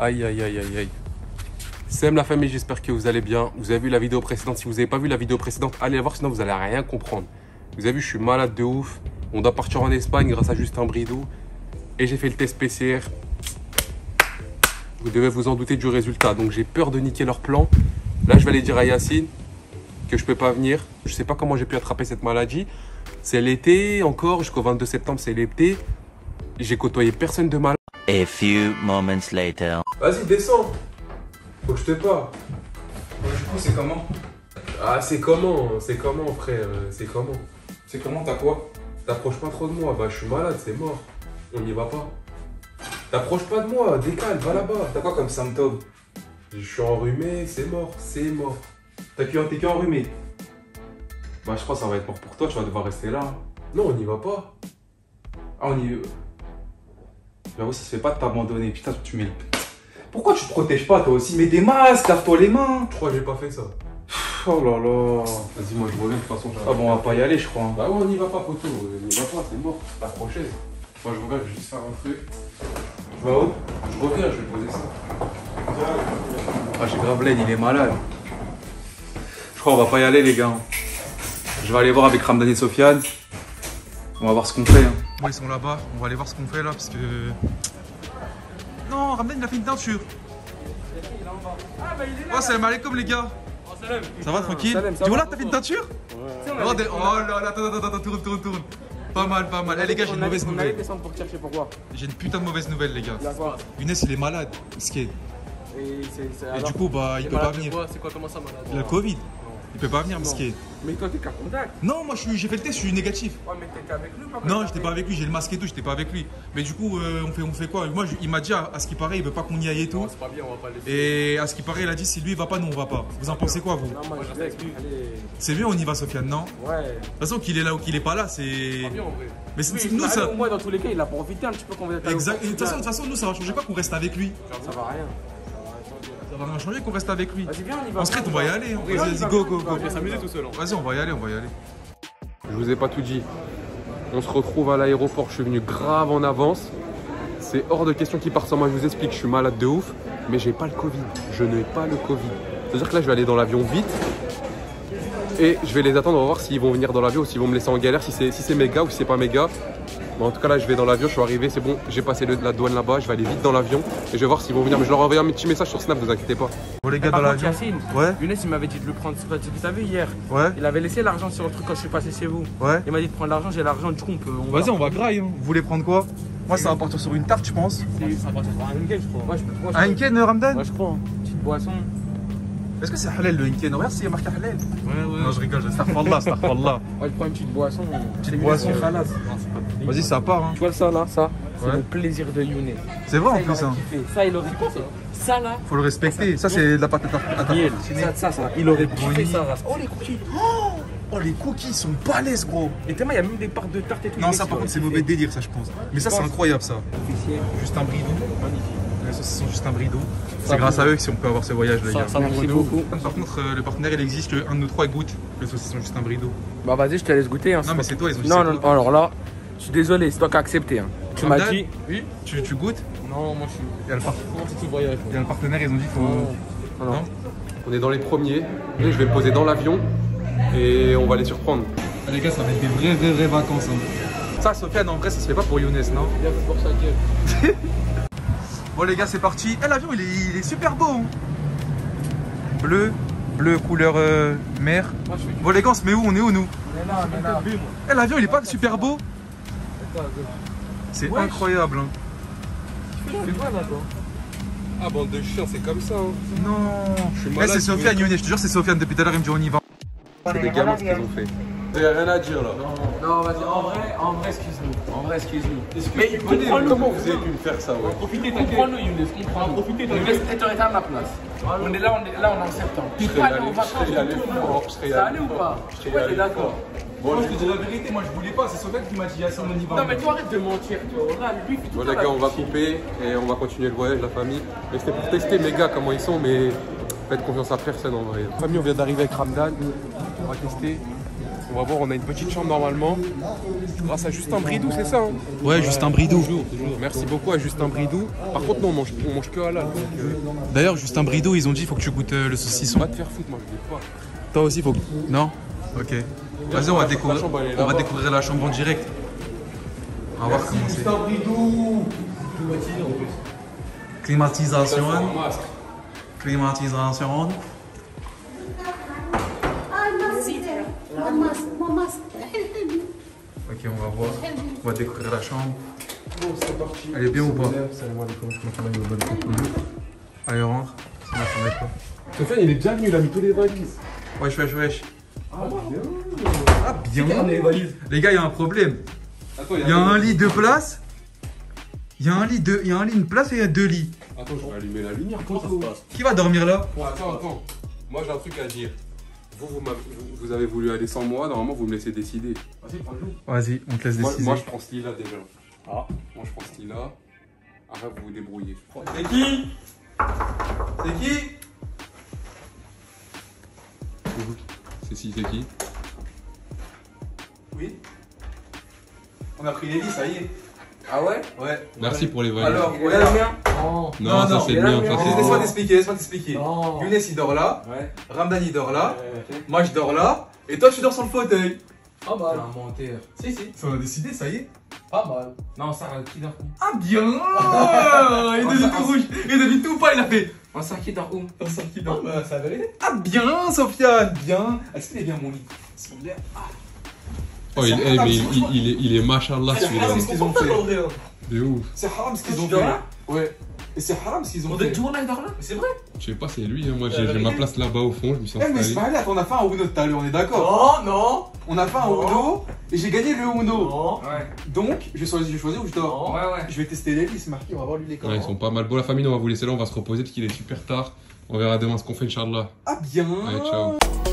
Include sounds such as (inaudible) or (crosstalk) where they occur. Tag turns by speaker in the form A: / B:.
A: Aïe, aïe, aïe, aïe, aïe. Salam la famille, j'espère que vous allez bien. Vous avez vu la vidéo précédente? Si vous n'avez pas vu la vidéo précédente, allez la voir, sinon vous allez rien comprendre. Vous avez vu, je suis malade de ouf. On doit partir en Espagne grâce à Justin Bridou. Et j'ai fait le test PCR. Vous devez vous en douter du résultat. Donc j'ai peur de niquer leur plan. Là, je vais aller dire à Yacine que je peux pas venir. Je sais pas comment j'ai pu attraper cette maladie. C'est l'été encore, jusqu'au 22 septembre, c'est l'été. J'ai côtoyé personne de malade.
B: A few moments later.
A: Vas-y, descends. Faut que je te parle.
C: Du coup, c'est comment?
A: Ah, c'est comment C'est comment, frère C'est comment?
C: C'est comment T'as quoi?
A: T'approches pas trop de moi. Bah, je suis malade, c'est mort. On n'y va pas. T'approches pas de moi, décale, va là-bas.
C: T'as quoi comme symptôme?
A: Je suis enrhumé, c'est mort, c'est mort.
C: T'as que t'es qu'enrhumé.
A: Bah, je crois que ça va être mort pour toi, tu vas devoir rester là. Non, on n'y va pas.
C: Ah, on y. J'avoue, ça se fait pas de t'abandonner. Putain, tu mets le. Pourquoi tu te protèges pas toi aussi? Mets des masques, lave-toi les mains.
A: Je crois que j'ai pas fait ça.
C: Oh là là.
A: Vas-y, moi je reviens de toute façon.
C: Ah bon, on va pas y aller, je crois.
A: Bah ouais, on n'y va pas, poteau. On n'y va pas, c'est mort. T'approcher. Moi je reviens, je vais juste faire un truc.
C: Tu vas où?
A: Je reviens, je vais poser ça.
C: Ah, j'ai grave l'aide, il est malade. Je crois qu'on va pas y aller, les gars. Je vais aller voir avec Ramdan et Sofiane. On va voir ce qu'on fait. hein. Bon, ils sont là-bas. On va aller voir ce qu'on fait là parce que. Non, Ramdan il a fait une teinture. Oh, salam alaikum les gars. Ça va tranquille? Tu vois là, t'as fait une teinture Oh, des- oh là là, attends, attends, attends, tourne, tourne, tourne. Pas mal, pas mal. Eh les gars, j'ai une mauvaise nouvelle.
D: descendre pour te chercher pourquoi?
C: J'ai une putain de mauvaise nouvelle, les gars.
D: Il
C: Younes, il est malade. Ce qui est.
D: Et,
C: Et
D: alors?
C: du coup, bah, il peut pas venir.
D: C'est quoi Comment ça malade?
C: Il a le Covid. Il peut pas venir, est.
D: Mais toi t'es qu'à contact
C: Non, moi, je suis- j'ai fait le test, je suis négatif.
D: Ouais mais t'étais avec lui pas
C: Non, j'étais pas avec lui, j'ai le masque et tout, j'étais pas avec lui. Mais du coup, euh, on, fait, on fait quoi? Moi, je- il m'a dit, à, à ce qui paraît, il veut pas qu'on y aille et tout.
D: C'est pas bien, on va pas laisser.
C: Et à ce qui paraît, il a dit, si lui il va pas, nous on va pas. Vous en pensez quoi, vous?
D: Non, moi je reste avec lui. Allez.
C: C'est mieux, on y va, Sofiane, non? De
D: Ouais.
C: toute façon, qu'il est là ou qu'il est pas là, c'est.
D: Bien en vrai.
C: Mais c'est
D: Oui,
C: c'est- nous,
D: allez,
C: ça.
D: au moins dans tous les cas, il a profité un petit peu qu'on va être
C: Exact. Et De toute façon, de toute façon, nous, ça va changer quoi qu'on reste avec lui?
D: Ça va rien.
C: Ça va rien changer qu'on reste avec lui.
D: Vas-y, viens, on y va.
C: En secret, on va y aller. Vas-y, go,
D: viens,
C: go,
D: on
C: go.
D: va s'amuser tout seul. hein.
C: Vas-y, on va y aller, on va y aller.
A: Je vous ai pas tout dit. On se retrouve à l'aéroport, je suis venu grave en avance. C'est hors de question qu'ils partent sans moi, je vous explique, je suis malade de ouf, mais j'ai pas le Covid. Je n'ai pas le Covid. C'est-à-dire que là, je vais aller dans l'avion vite. Et je vais les attendre, on va voir s'ils vont venir dans l'avion ou s'ils vont me laisser en galère, si c'est si c'est méga ou si c'est pas méga. Mais en tout cas, là, je vais dans l'avion, je suis arrivé, c'est bon, j'ai passé le- la douane là-bas, je vais aller vite dans l'avion et je vais voir s'ils vont venir. Mais je leur ai envoyé un petit message sur Snap, vous inquiétez pas.
C: Bon, les gars,
D: Par
C: dans l'avion.
D: Yacine,
C: Ouais,
D: Younes il m'avait dit de le prendre. C'est ce que t'as vu hier.
C: ouais,
D: Il avait laissé l'argent sur le truc quand je suis passé chez vous.
C: ouais.
D: Il m'a dit de prendre l'argent, j'ai l'argent, du coup on peut. on
C: Vas-y,
D: va-
C: on va graille. hein. Vous voulez prendre quoi? Moi, ça va partir sur une tarte, je pense.
D: C'est- Ça va sur un Heineken, je crois. Moi je peux moi, je
C: Un Henken, Ramdan
D: Ouais, je crois. hein. Petite boisson.
C: Est-ce que c'est halal le Henken Regarde, c'est marqué halal.
D: Ouais, ouais.
C: Non, je rigole, astaghfirullah, astaghfirullah.
D: Ouais, je prends une petite boisson.
C: Petite
D: C'est
C: boisson. Vas-y, ça part. Hein.
D: Tu vois ça là, ça C'est
C: Ouais.
D: le plaisir de Younes.
C: C'est vrai en
D: Ça, il
C: plus, hein.
D: Ça, il aurait kiffé. Ça là,
C: Faut le respecter. Ça, c'est de la pâte à
D: Miel.
C: tartiner.
D: Ça, ça, ça, il aurait kiffé ça. Oh les cookies
C: Oh, les cookies sont balèzes, gros.
D: Et tellement, il y a même des parts de tarte et tout.
C: Non, ça, par contre, c'est mauvais délire, ça, je pense. Mais ça, c'est incroyable, ça. Juste un bridou.
D: Magnifique.
C: Les saucissons, juste un bridou.
D: Ça,
C: C'est grâce à eux que si on peut avoir ce voyage, les gars.
D: Ça, ça, merci beaucoup.
C: Par contre, euh, le partenaire, il existe que un de nous trois goûte le saucisson juste un bridou.
D: Bah vas-y, je te laisse goûter. Hein,
C: Non, mais c'est toi, ils ont dit
D: Non,
C: c'est
D: non,
C: toi.
D: alors là, je suis désolé, c'est toi qui as accepté. Hein. Tu m'as
C: Ramdan
D: dit. Oui
C: Tu, tu goûtes
D: Non, moi je suis.
C: Il y a le,
D: c'est tout voyage
C: il y a le partenaire, ils ont dit faut.
D: Non, non.
C: Non
A: On est dans les premiers, et je vais me poser dans l'avion et on va les surprendre.
C: Ah, Les gars, ça va être des vraies, vraies, vraies vacances. hein. Ça, Sofiane, en vrai, ça se fait pas pour Younes, non
D: Bien fait pour sa gueule. (laughs)
C: Bon les gars c'est parti. Eh l'avion il est, il est super beau. hein. Bleu, bleu couleur euh, mer.
D: Moi je suis.
C: Bon les gars on se met où? On est où nous? Eh l'avion il est pas super beau? C'est incroyable. hein.
A: Ah, bande de chiens, c'est comme ça. hein.
C: Non
A: suis
C: Eh
A: malade,
C: c'est Sofiane je te jure c'est Sofiane depuis tout à l'heure il me dit on y va.
A: C'est des gamins ce qu'ils ont fait. Vous avez rien à dire là.
D: Non, vas-y, en vrai, en vrai, excuse-nous. En vrai, excuse-nous. Mais
A: tu connais
D: comprends-le.
A: comment vous avez pu me faire ça ouais?
D: Profitez, comprends-le, Younes, comprends-le. Profitez, Younes, été à ma place. On est là, on est là, on est en septembre. Tu
A: Je
D: peux
A: serais
D: aller en
A: allé-
D: vacances.
A: je serais allé je serais
D: Ça
A: allé
D: allait ou pas
A: Je serais
D: Ouais,
A: allé
D: t'es d'accord.
A: Bon,
C: Moi je te dis la vérité, moi je voulais pas, c'est Sofiane qui m'a dit Yacine on y va.
D: Non, mais toi, arrête de mentir, toi. Là, lui, il tout
A: Bon
D: le
A: les gars, on va couper et on va continuer le voyage, la famille. Mais c'était pour tester mes gars comment ils sont, mais faites confiance à personne en vrai. Famille, on vient d'arriver avec Ramdan. On va tester. On va voir, on a une petite chambre normalement. Grâce à Justin Bridou, c'est ça hein
C: Ouais, Justin Bridou.
A: Merci beaucoup à Justin Bridou. Par contre, non, on mange, on mange que halal. Euh,
C: D'ailleurs, Justin Bridou, ils ont dit faut que tu goûtes euh, le saucisson.
A: va te faire foutre, moi, je veux pas.
C: Toi aussi, faut que. Non Ok. Vas-y, on va
A: La
C: découvrir, on va découvrir la chambre en direct. On va voir comment c'est.
A: Bridou
C: Climatisation. Climatisation. Ok, on va voir. On va découvrir la chambre.
A: Bon, c'est parti.
C: Elle est bien ou pas. Allez, rentre. Ça être quoi
A: Sofiane, il est déjà venu, il a mis tous les valises.
C: Wesh, wesh, wesh.
A: Ah, bien.
C: Ah, bien. Les gars, il y a un problème.
A: Attends,
C: Il y a un lit deux places. Il y a un lit deux, il y a un lit une place et il y a deux lits.
A: Attends, je vais allumer la lumière. Comment ça se passe
C: Qui va dormir là
A: Attends, attends. Moi, j'ai un truc à dire. Vous, vous, m'avez- vous- vous avez voulu aller sans moi, normalement, vous me laissez décider. Vas-y, prends-le.
C: Vas-y, on te laisse
A: Moi,
C: décider.
A: moi, je prends ce lit-là déjà.
D: Ah.
A: Moi, je prends ce lit-là. Après, vous vous débrouillez.
C: C'est qui? C'est qui?
A: C'est si, c'est qui?
C: Oui. On a pris les lits, ça y est.
D: Ah ouais?
C: Ouais.
A: Merci pour les valises.
C: Alors,
D: Il est
C: regarde.
D: bien Non.
A: non, ça c'est le mien. ça,
C: Laisse-moi t'expliquer, laisse-moi t'expliquer. Younes il dort là,
D: Ouais.
C: Ramdan il dort là, moi je dors là, et toi tu dors sur le fauteuil.
D: Pas
C: T'es
D: mal.
C: un menteur.
D: Si, si.
C: On a décidé, ça y est.
D: Pas mal. Non, ça, qui dort où?
C: Ah bien (laughs) Il est devenu tout rouge, il est devenu tout pas, il a fait.
D: On sait qui dort où?
C: On sort qui
D: Ah,
C: dort.
D: bah, ça va aller.
C: Ah bien Sofiane, bien. Est-ce qu'il est bien mon lit? S'il vous plaît.
A: Oh, il, eh, mais il, il, il est, il est machallah
C: C'est
A: celui-là.
C: haram ce qu'ils ont fait.
A: De ouf.
C: C'est haram ce qu'ils ont fait.
D: là
C: Ouais. Et c'est haram ce qu'ils ont
D: On
C: fait.
D: est tout le monde là,
C: C'est vrai
A: Je sais pas, c'est lui. hein. Moi, j'ai j'ai ma place là-bas au fond. Je me suis
C: Eh mais c'est
A: installé.
C: pas grave, on a fait un Uno tout à l'heure, on est d'accord
D: Non, non.
C: On a fait un. Uno et j'ai gagné le Uno.
D: Non. Ouais.
C: Donc, je vais choisir, je vais choisir où je dors.
D: Ouais, ouais.
C: Je vais tester les lits, c'est marqué, on va voir lui les
A: Ouais,
C: comment.
A: ils sont pas mal. Bon, la famille, on va vous laisser là. On va se reposer parce qu'il est super tard. On verra demain ce qu'on fait, Inch'Allah.
C: Ah bien
A: Allez, ciao.